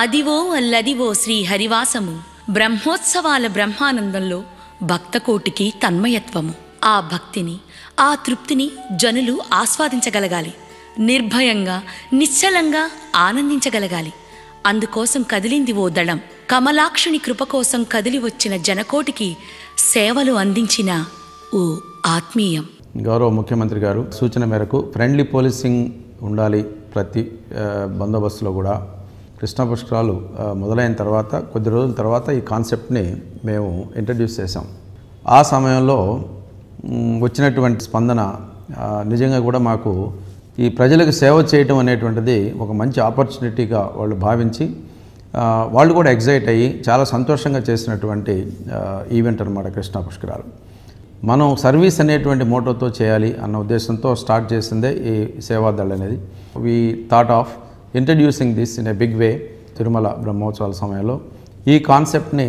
అదివో అల్లదివో శ్రీ హరివాసము. బ్రహ్మోత్సవాల బ్రహ్మానందంలో భక్తకోటికి తన్మయత్వము. ఆ భక్తిని ఆ తృప్తిని జనులు ఆస్వాదించగలగాలి. నిర్భయంగా నిశ్చలంగా ఆనందించగలగాలి. అందుకోసం కదిలింది ఓ దళం. కమలాక్షుని కృప కోసం కదిలి వచ్చిన జనకోటికి సేవలు అందించిన ఓ ఆత్మీయం. గౌరవ ముఖ్యమంత్రి గారు సూచన మేరకు ఫ్రెండ్లీ పోలీసింగ్ ఉండాలి ప్రతి బందోబస్తులో కూడా. కృష్ణా పుష్కరాలు మొదలైన తర్వాత కొద్ది రోజుల తర్వాత ఈ కాన్సెప్ట్ని మేము ఇంట్రడ్యూస్ చేసాం ఆ సమయంలో వచ్చినటువంటి స్పందన నిజంగా కూడా మాకు ఈ ప్రజలకు సేవ చేయటం అనేటువంటిది ఒక మంచి ఆపర్చునిటీగా వాళ్ళు భావించి వాళ్ళు కూడా ఎగ్జైట్ అయ్యి చాలా సంతోషంగా చేసినటువంటి ఈవెంట్ అనమాట కృష్ణా పుష్కరాలు మనం సర్వీస్ అనేటువంటి మోటోతో చేయాలి అన్న ఉద్దేశంతో స్టార్ట్ చేసిందే ఈ సేవాదళ్ అనేది. We thought of introducing this in a big way Tirumala బ్రహ్మోత్సవాల సమయంలో. ఈ కాన్సెప్ట్ని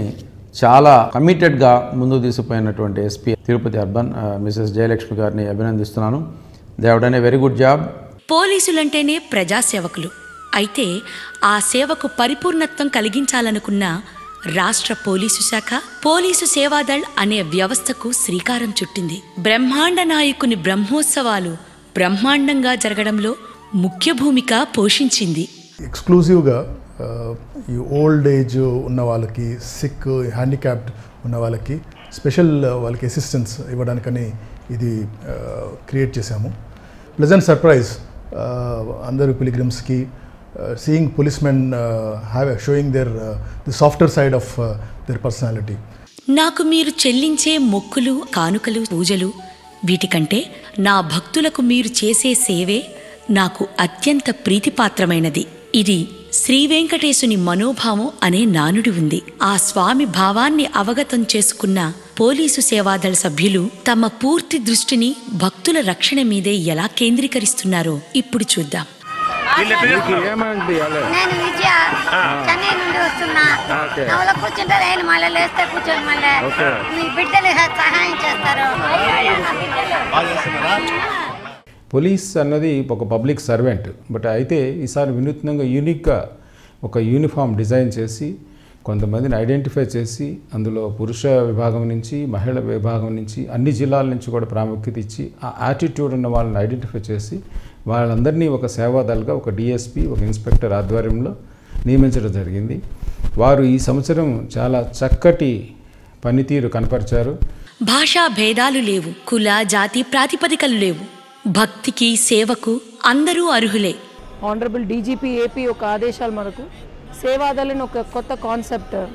చాలా కమిటెడ్గా ముందు తీసుకుపోయినటువంటి SP Tirupati urban Mrs Mrs Jayalakshmi గారిని అభినందిస్తున్నాను. దేవుడనే వెరీ గుడ్ జాబ్ పోలీసులంటేనే ప్రజాసేవకులు. అయితే ఆ సేవకు పరిపూర్ణత్వం కలిగించాలనుకున్న రాష్ట్ర పోలీసు శాఖ పోలీసు సేవాదళ్ అనే వ్యవస్థకు శ్రీకారం చుట్టింది. బ్రహ్మాండ నాయకుని బ్రహ్మోత్సవాలు బ్రహ్మాండంగా జరగడంలో ముఖ్య భూమిక పోషించింది. ఎక్స్క్లూజివ్గా ఈ ఓల్డ్ ఏజ్ ఉన్న వాళ్ళకి సిక్ హ్యాండిక్యాప్డ్ ఉన్న వాళ్ళకి స్పెషల్ వాళ్ళకి అసిస్టెన్స్ ఇవ్వడానికని ఇది క్రియేట్ చేశాము. ప్లెజెంట్ సర్ప్రైజ్ అందరు పిలిగ్రిమ్స్కి seeing policemen have showing their the software side of their personality నాకు మీరు చెల్లించే మొక్కులు కానుకలు పూజలు వీటికంటే నా భక్తులకు మీరు చేసే సేవే నాకు అత్యంత ప్రీతిపాత్రమైనది. ఇది శ్రీ వెంకటేశుని మనోభావం అనే నానుడి ఉంది. ఆ స్వామి భావాన్ని అవగతం చేసుకున్న పోలీసు సేవాదళ సభ్యులు తమ పూర్తి దృష్టిని భక్తుల రక్షణ మీదే ఎలా కేంద్రీకరిస్తున్నారో ఇప్పుడు చూద్దాం. నేను విజయ. చెన్నై నుండి వస్తున్నా. నవల కూర్చుంటే పోలీస్ అన్నది ఒక పబ్లిక్ సర్వెంట్. బట్ అయితే ఈసారి వినూత్నంగా యూనిక్గా ఒక యూనిఫామ్ డిజైన్ చేసి కొంతమందిని ఐడెంటిఫై చేసి అందులో పురుష విభాగం నుంచి మహిళ విభాగం నుంచి అన్ని జిల్లాల నుంచి కూడా ప్రాముఖ్యత ఇచ్చి ఆ యాటిట్యూడ్ ఉన్న వాళ్ళని ఐడెంటిఫై చేసి వాళ్ళందరినీ ఒక సేవాదల్గా ఒక డిఎస్పి ఒక ఇన్స్పెక్టర్ ఆధ్వర్యంలో నియమించడం జరిగింది. వారు ఈ సంవత్సరం చాలా చక్కటి పనితీరు కనపరిచారు. భాషా భేదాలు లేవు. కుల జాతి ప్రాతిపదికలు లేవు. భక్తికి సేవకు అందరూ అర్హులే. ఆనరబుల్ డీజీపీ ఏపీ ఒక ఆదేశాలు మనకు. సేవాదళని ఒక కొత్త కాన్సెప్ట్ uh,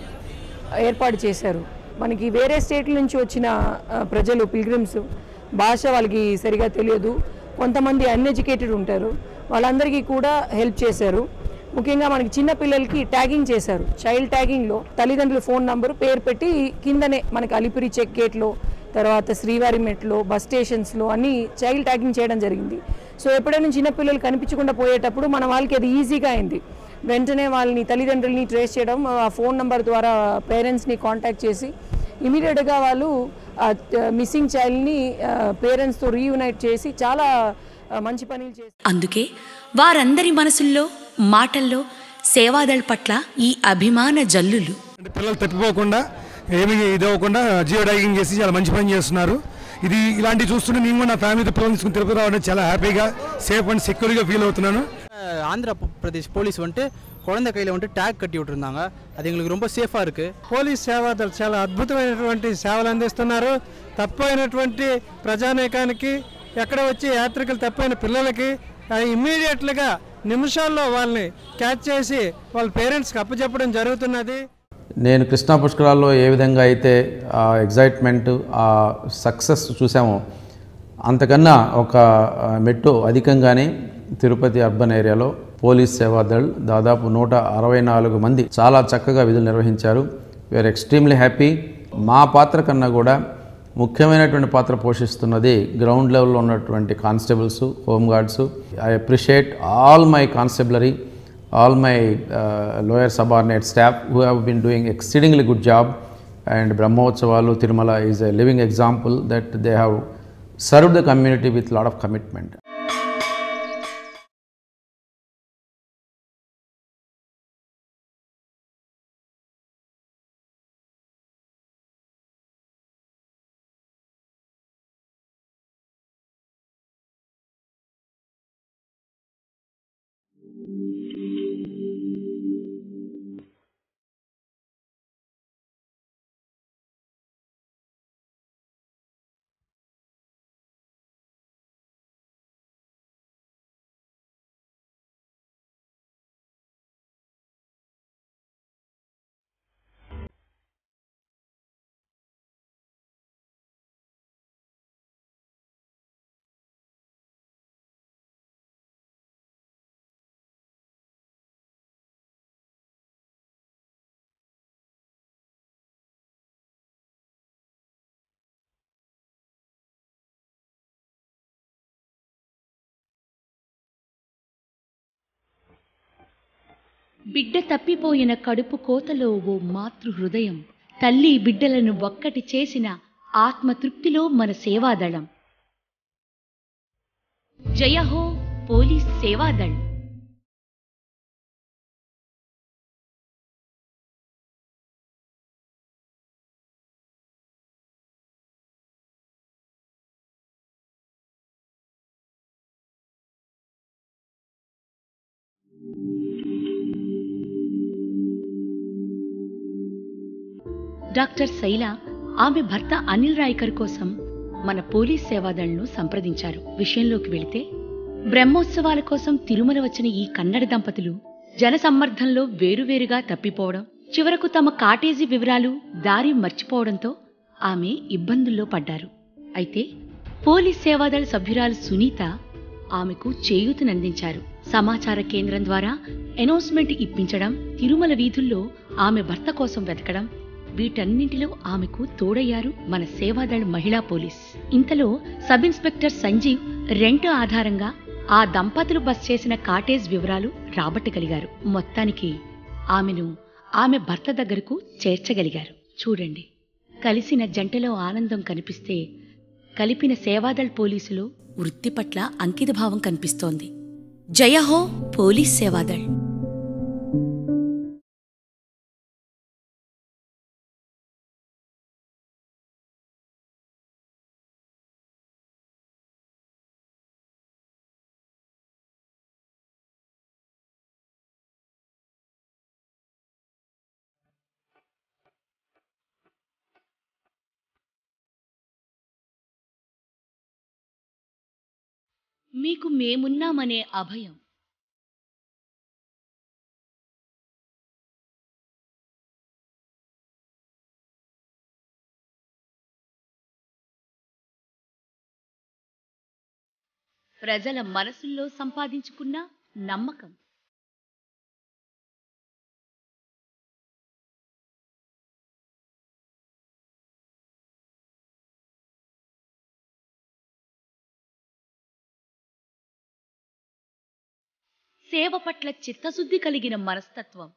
ఏర్పాటు చేశారు. మనకి వేరే స్టేట్ల నుంచి వచ్చిన uh, ప్రజలు పిల్గ్రిమ్స్ భాష వాళ్ళకి సరిగా తెలియదు. కొంతమంది అన్ఎడ్యుకేటెడ్ ఉంటారు. వాళ్ళందరికీ కూడా హెల్ప్ చేశారు. ముఖ్యంగా మనకి చిన్న పిల్లలకి ట్యాగింగ్ చేశారు. చైల్డ్ ట్యాగింగ్లో తల్లిదండ్రుల ఫోన్ నంబరు పేరు పెట్టి కిందనే మనకి అలిపిరి చెక్ గేట్లో తర్వాత శ్రీవారి మెట్లో బస్ స్టేషన్స్లో అన్ని చైల్డ్ ట్యాగింగ్ చేయడం జరిగింది. సో ఎప్పుడైనా చిన్నపిల్లలు కనిపించకుండా పోయేటప్పుడు మన వాళ్ళకి అది ఈజీగా అయింది. వెంటనే వాళ్ళని తల్లిదండ్రులని ట్రేస్ చేయడం ఆ ఫోన్ నంబర్ ద్వారా పేరెంట్స్ని కాంటాక్ట్ చేసి ఇమీడియట్గా వాళ్ళు మిస్సింగ్ చైల్డ్ని పేరెంట్స్తో రీయునైట్ చేసి చాలా మంచి పనులు చేసి అందుకే వారందరి మనసుల్లో మాటల్లో సేవాదళ్ పట్ల ఈ అభిమాన జల్లులు. పిల్లలు తప్పిపోకుండా ఏమి ఇదవ్వకుండా జియో డైగింగ్ చేసి చాలా మంచి పని చేస్తున్నారు. ఇది ఇలాంటివి చూస్తుంటే నేను కూడా నా ఫ్యామిలీతో పిల్లలు తీసుకుని తిరుపతి రావడం చాలా హ్యాపీగా సేఫ్ అండ్ సెక్యూర్గా ఫీల్ అవుతున్నాను. ఆంధ్రప్రదేశ్ போலீஸ் வந்துட்டு குழந்தை கையில் ఉంటే ట్యాగ్ కట్టి వింటున్నాంగ అది ఎంగలకు ரொம்ப సేఫా ఇరుకు. పోలీస్ సేవాదారు చాలా అద్భుతమైనటువంటి సేవలు అందిస్తున్నారు. తప్పైనటువంటి ప్రజానేకానికి ఎక్కడ వచ్చి యాత్రికులు తప్పైన పిల్లలకి ఇమ్మీడియట్లుగా నిమిషాల్లో వాళ్ళని క్యాచ్ చేసి వాళ్ళ పేరెంట్స్కి అప్పచెప్పడం జరుగుతున్నది. నేను కృష్ణా పుష్కరాల్లో ఏ విధంగా అయితే ఆ ఎగ్జైట్మెంట్ ఆ సక్సెస్ చూసామో అంతకన్నా ఒక మెట్టు అధికంగానే తిరుపతి అర్బన్ ఏరియాలో పోలీస్ సేవాదళ్ దాదాపు నూట అరవై నాలుగు మంది చాలా చక్కగా విధులు నిర్వహించారు. వీఆర్ ఎక్స్ట్రీమ్లీ హ్యాపీ మా పాత్ర కన్నా కూడా ముఖ్యమైనటువంటి పాత్ర పోషిస్తున్నది గ్రౌండ్ లెవెల్లో ఉన్నటువంటి constables home guards I appreciate all my constabulary all my uh, lower subordinate staff who have been doing exceedingly good job and Brahmotsavalu Tirumala is a living example that they have served the community with lot of commitment. బిడ్డ తప్పిపోయిన కడుపు కోతలో ఓ మాతృ హృదయం తల్లి బిడ్డలను ఒక్కటి చేసిన ఆత్మతృప్తిలో మన సేవాదళం. జయ హో పోలీస్ సేవాదళ్. డాక్టర్ శైల ఆమె భర్త అనిల్ రాయ్కర్ కోసం మన పోలీస్ సేవాదళ్ళను సంప్రదించారు. విషయంలోకి వెళితే బ్రహ్మోత్సవాల కోసం తిరుమల వచ్చిన ఈ కన్నడ దంపతులు జనసమ్మర్ధంలో వేరువేరుగా తప్పిపోవడం చివరకు తమ కాటేజీ వివరాలు దారి మర్చిపోవడంతో ఆమె ఇబ్బందుల్లో పడ్డారు. అయితే పోలీస్ సేవాదళ సభ్యురాలు సునీత ఆమెకు చేయూతనందించారు. సమాచార కేంద్రం ద్వారా అనౌన్స్మెంట్ ఇప్పించడం తిరుమల వీధుల్లో ఆమె భర్త కోసం వెతకడం వీటన్నింటిలో ఆమెకు తోడయ్యారు మన సేవాదళ మహిళా పోలీస్. ఇంతలో సబ్ ఇన్స్పెక్టర్ సంజీవ్ రెంట్ ఆధారంగా ఆ దంపతులు బస్ చేసిన కాటేజ్ వివరాలు రాబట్టగలిగారు. మొత్తానికి ఆమెను ఆమె భర్త దగ్గరకు చేర్చగలిగారు. చూడండి. కలిసిన జంటలో ఆనందం కనిపిస్తే కలిపిన సేవాదళ్ పోలీసులో వృత్తి పట్ల అంకితభావం కనిపిస్తోంది. జయ హో పోలీస్ సేవాదళ్ మీకు మేమున్నామనే అభయం. ప్రజల మనసుల్లో సంపాదించుకున్న నమ్మకం. సేవ పట్ల చిత్తశుద్ధి కలిగిన మనస్తత్వం.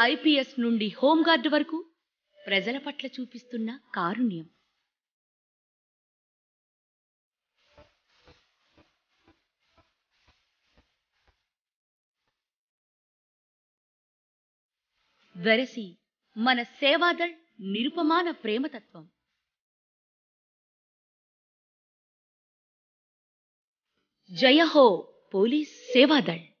ఐపీఎస్ నుండి హోంగార్డు వరకు ప్రజల పట్ల చూపిస్తున్న కారుణ్యం. వెరసి మన సేవాదళ్ నిరుపమాన ప్రేమతత్వం. జయహో పోలీస్ సేవాదళ్.